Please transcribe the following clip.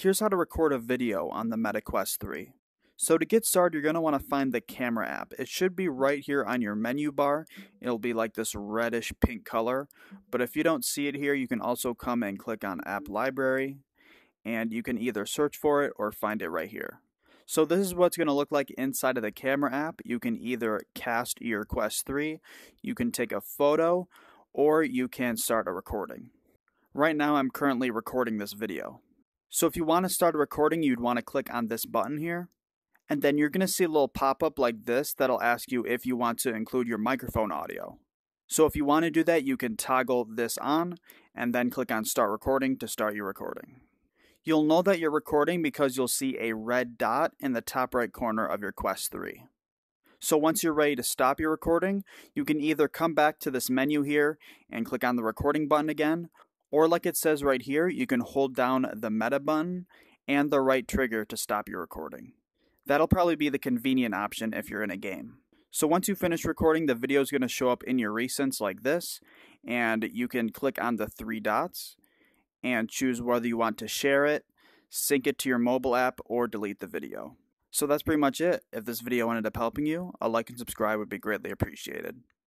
Here's how to record a video on the Meta Quest 3. So to get started, you're going to want to find the camera app. It should be right here on your menu bar. It'll be like this reddish pink color. But if you don't see it here, you can also come and click on App Library. And you can either search for it or find it right here. So this is what's going to look like inside of the camera app. You can either cast your Quest 3, you can take a photo, or you can start a recording. Right now I'm currently recording this video. So if you want to start a recording, you'd want to click on this button here. And then you're going to see a little pop-up like this that'll ask you if you want to include your microphone audio. So if you want to do that, you can toggle this on and then click on start recording to start your recording. You'll know that you're recording because you'll see a red dot in the top right corner of your Quest 3. So once you're ready to stop your recording, you can either come back to this menu here and click on the recording button again, or like it says right here, you can hold down the meta button and the right trigger to stop your recording. That'll probably be the convenient option if you're in a game. So once you finish recording, the video is going to show up in your recents like this, and you can click on the three dots and choose whether you want to share it, sync it to your mobile app, or delete the video. So that's pretty much it. If this video ended up helping you, a like and subscribe would be greatly appreciated.